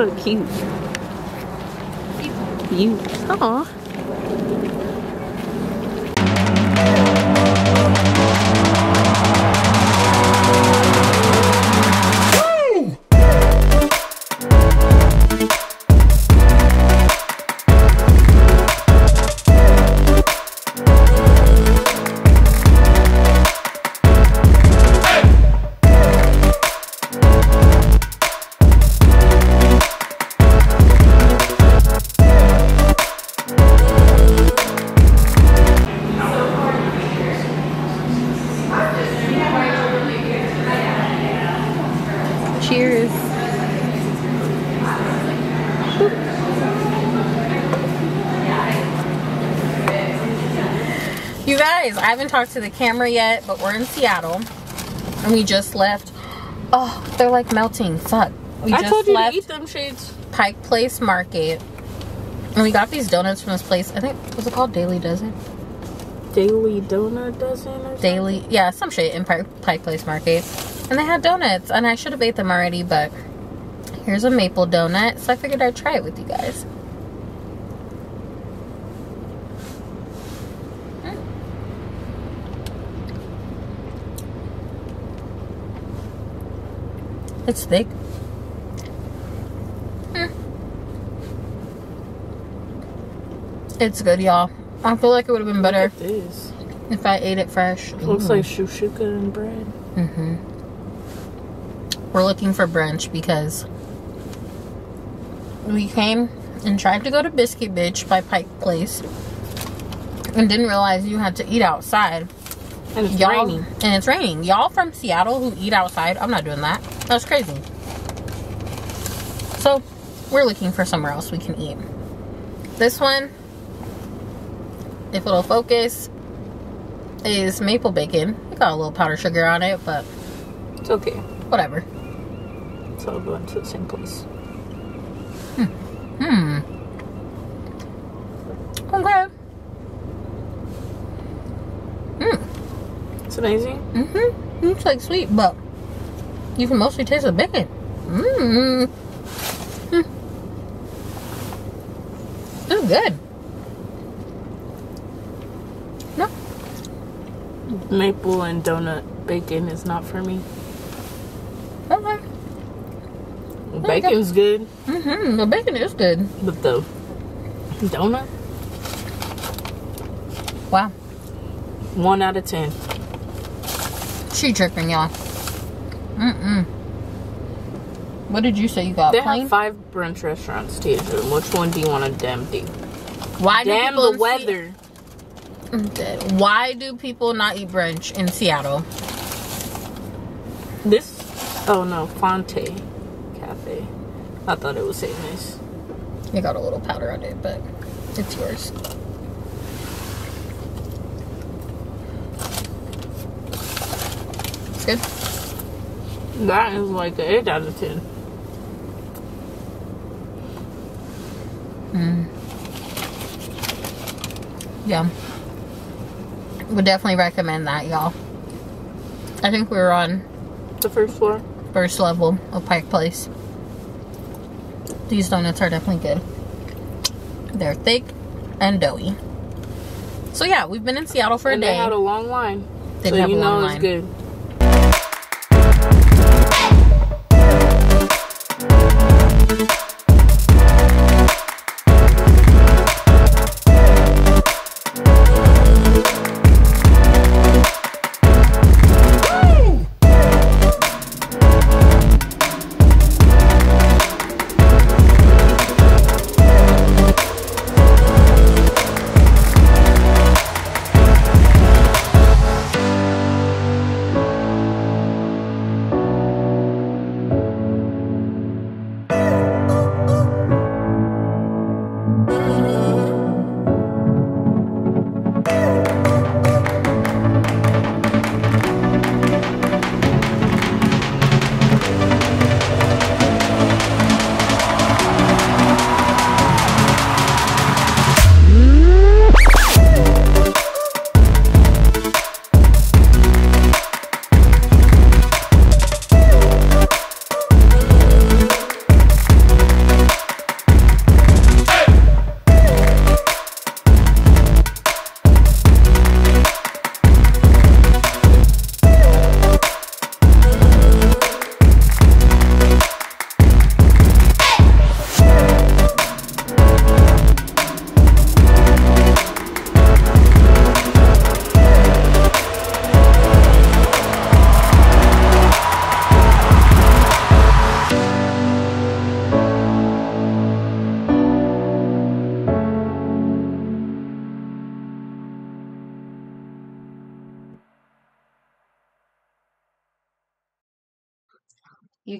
so cute? You. Aw. Haven't talked to the camera yet, but we're in Seattle. And we just left. Oh, they're like melting. Fuck. We I just told you left to eat them shades. Pike Place Market. And we got these donuts from this place. I think, what's it called? Daily Dozen? Daily donut dozen or something? Daily, yeah, some shit in Pike, Pike Place Market. And they had donuts. And I should have ate them already, but here's a maple donut. So I figured I'd try it with you guys. It's thick. It's good, y'all. I feel like it would have been better Look at this. if I ate it fresh. Mm. Looks like shushuka and bread. Mm-hmm. We're looking for brunch because we came and tried to go to Biscuit Bitch by Pike Place and didn't realize you had to eat outside. And it's Y'all, raining. and it's raining. Y'all from Seattle who eat outside, I'm not doing that. That's crazy. So, we're looking for somewhere else we can eat. This one, if it'll focus, is maple bacon. It got a little powdered sugar on it, but It's okay. whatever. So It's all going to the same place. Hmm. Okay. Hmm. It's amazing. Mm-hmm. It's like sweet, but you can mostly taste the bacon. Mmm. Mm. Good. No. Maple and donut bacon is not for me. Okay. Bacon's good, Mm-hmm. The bacon is good. but the donut, Wow. one out of ten. She tripping, y'all. Mm-mm. What did you say you got? They plain? have five brunch restaurants to choose. Which one do you want to damn do? Why Damn the weather. Why do people not eat brunch in Seattle? This, oh no, Fonte Cafe. I thought it was saying this. It got a little powder on it, but it's yours. It's good. That is like an eight out of ten. Yeah. Would definitely recommend that, y'all. I think we were on The first floor. first level of Pike Place. These donuts are definitely good. They're thick and doughy. So yeah, we've been in Seattle for and a they day. had a long line. They so have you a know long it's line. good.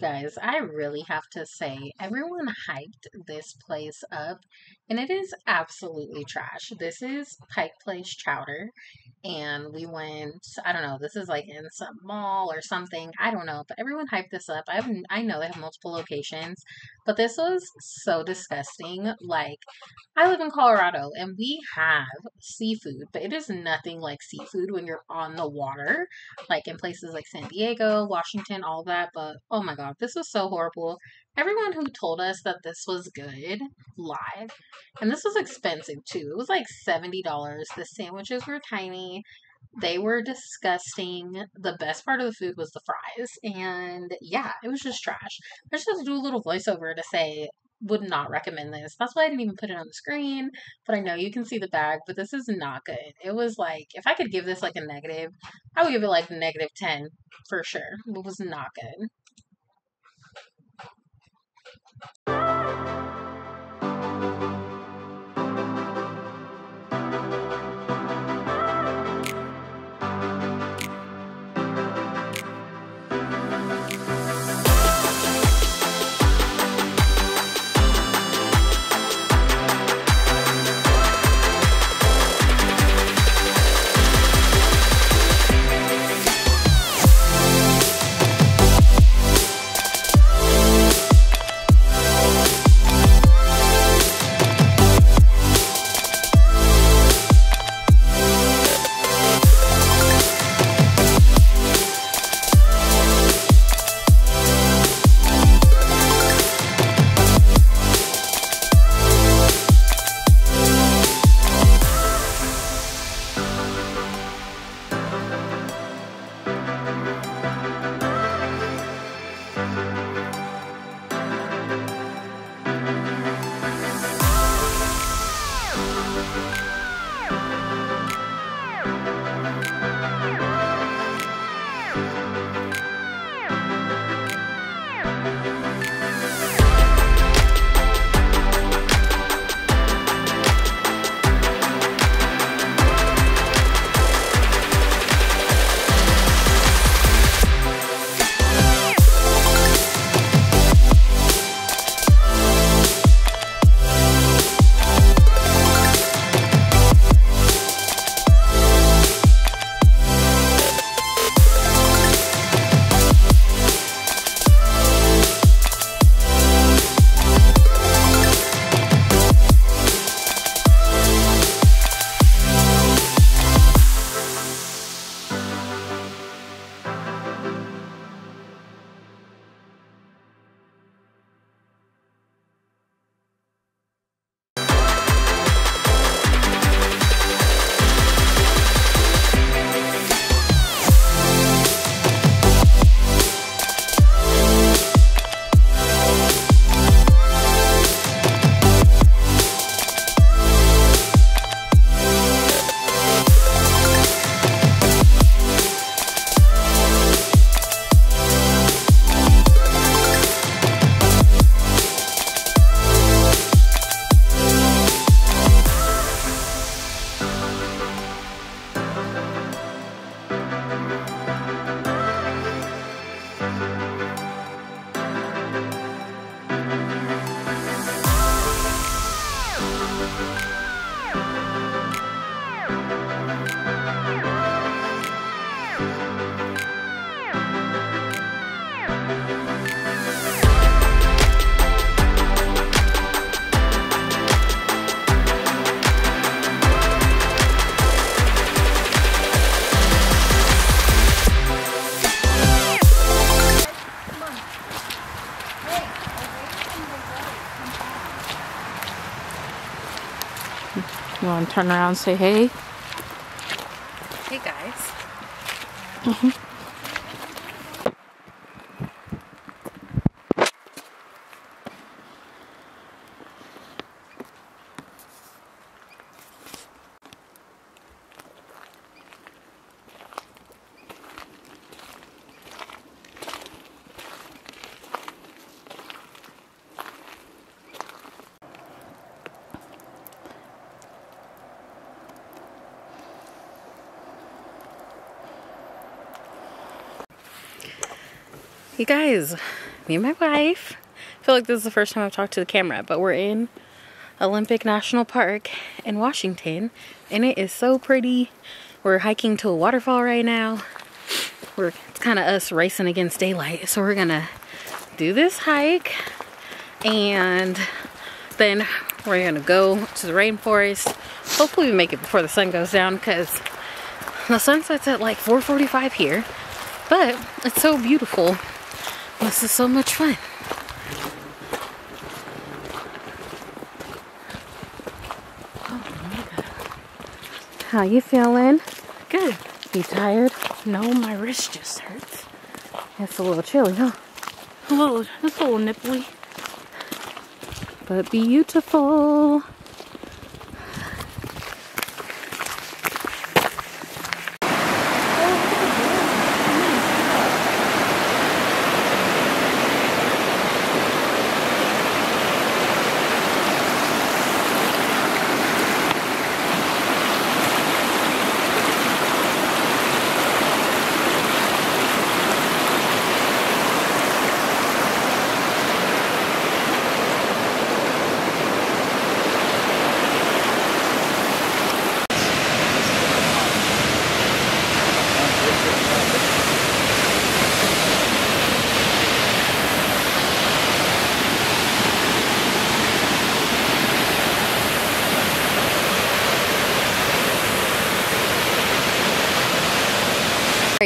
Guys, I really have to say, everyone hyped this place up, and it is absolutely trash. This is Pike Place Chowder, and we went, I don't know, this is like in some mall or something. I don't know, but everyone hyped this up. I I know they have multiple locations, but this was so disgusting. Like, I live in Colorado, and we have seafood, but it is nothing like seafood when you're on the water, like in places like San Diego, Washington, all that. But oh my god, this was so horrible. Everyone who told us that this was good lied. And this was expensive too. It was like $70. The sandwiches were tiny. They were disgusting. The best part of the food was the fries. And yeah, it was just trash. I just have to do a little voiceover to say would not recommend this. That's why I didn't even put it on the screen. But I know you can see the bag, but this is not good. It was like, if I could give this like a negative, I would give it like negative 10 for sure. It was not good. You want to turn around and say hey? Hey guys. Mm -hmm. You guys, me and my wife. I feel like this is the first time I've talked to the camera, but we're in Olympic National Park in Washington, and it is so pretty. We're hiking to a waterfall right now. We're it's kind of us racing against daylight, so we're gonna do this hike, and then we're gonna go to the rainforest. Hopefully, we make it before the sun goes down because the sun sets at like 4:45 here, but it's so beautiful. This is so much fun. How you feeling? Good. You tired? No, my wrist just hurts. It's a little chilly, huh? A little, it's a little nipply. But beautiful.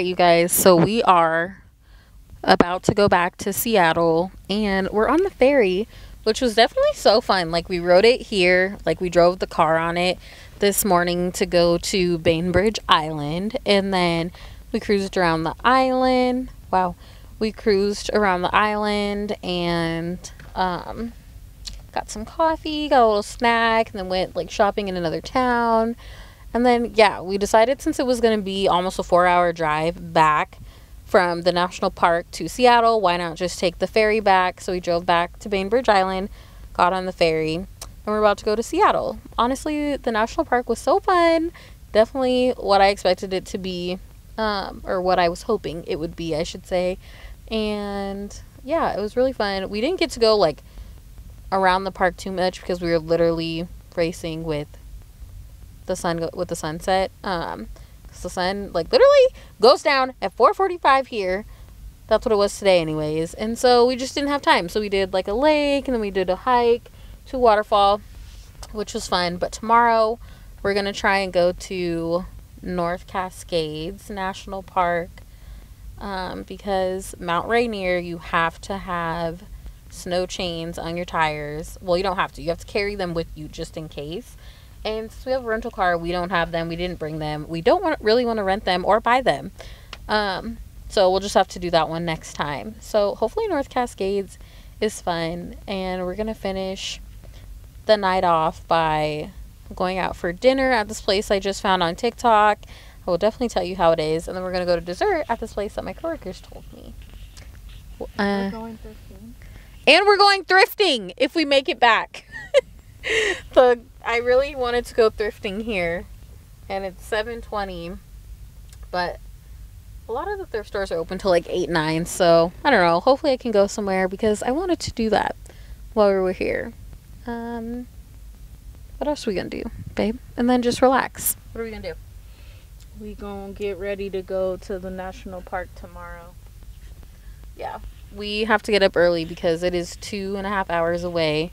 Alright, you guys, so we are about to go back to Seattle and we're on the ferry, which was definitely so fun. Like, we rode it here, like, we drove the car on it this morning to go to Bainbridge Island, and then we cruised around the island. Wow, we cruised around the island and um, got some coffee, got a little snack, and then went like shopping in another town. And then, yeah, we decided since it was going to be almost a four hour drive back from the national park to Seattle, why not just take the ferry back? So we drove back to Bainbridge Island, got on the ferry, and we're about to go to Seattle. Honestly, the national park was so fun. Definitely what I expected it to be, um, or what I was hoping it would be, I should say. And yeah, it was really fun. We didn't get to go like around the park too much because we were literally racing with the sun go- with the sunset. Um, cause the sun like literally goes down at 4:45 here. That's what it was today, anyways. And so we just didn't have time. So we did like a lake, and then we did a hike to waterfall, which was fun. But tomorrow we're gonna try and go to North Cascades National Park um, because Mount Rainier you have to have snow chains on your tires. Well, you don't have to. You have to carry them with you just in case. And since we have a rental car, we don't have them. We didn't bring them. We don't want really want to rent them or buy them. Um, so we'll just have to do that one next time. So hopefully North Cascades is fun, and we're gonna finish the night off by going out for dinner at this place I just found on TikTok. I will definitely tell you how it is, and then we're gonna go to dessert at this place that my coworkers told me. Uh, we're going thrifting. and we're going thrifting if we make it back. the I really wanted to go thrifting here, and it's seven twenty, but a lot of the thrift stores are open till like eight nine. So I don't know. Hopefully, I can go somewhere because I wanted to do that while we were here. Um, what else are we gonna do, babe? And then just relax. What are we gonna do? We gonna get ready to go to the national park tomorrow. Yeah, we have to get up early because it is two and a half hours away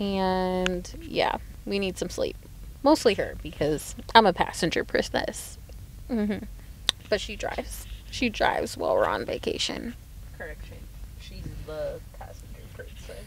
and yeah, we need some sleep. Mostly her because I'm a passenger princess. Mm-hmm. But she drives. She drives while we're on vacation. Correction. She's the passenger princess.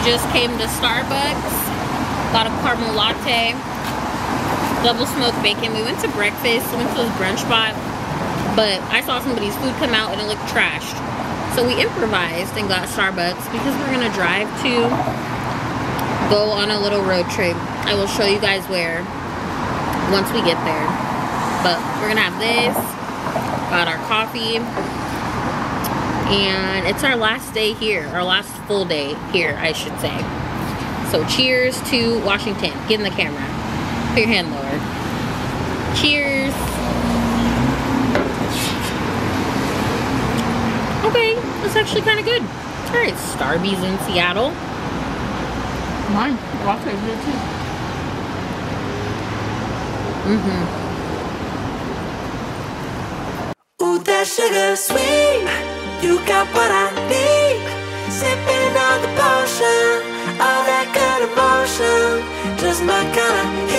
We just came to Starbucks, got a caramel latte, double smoked bacon. We went to breakfast, we went to this brunch spot, but I saw somebody's food come out and it looked trashed. So we improvised and got Starbucks because we're gonna drive to go on a little road trip. I will show you guys where once we get there. But we're gonna have this, got our coffee, and it's our last day here our last full day here I should say. So cheers to Washington. Get in the camera. Put your hand lower. Cheers. Okay that's actually kind of good. All right Starbucks in Seattle. Mine latte is good too. Mm-hmm. Ooh, that sugar sweet you got what I need. Sipping on the potion All that good emotion. Just my kind of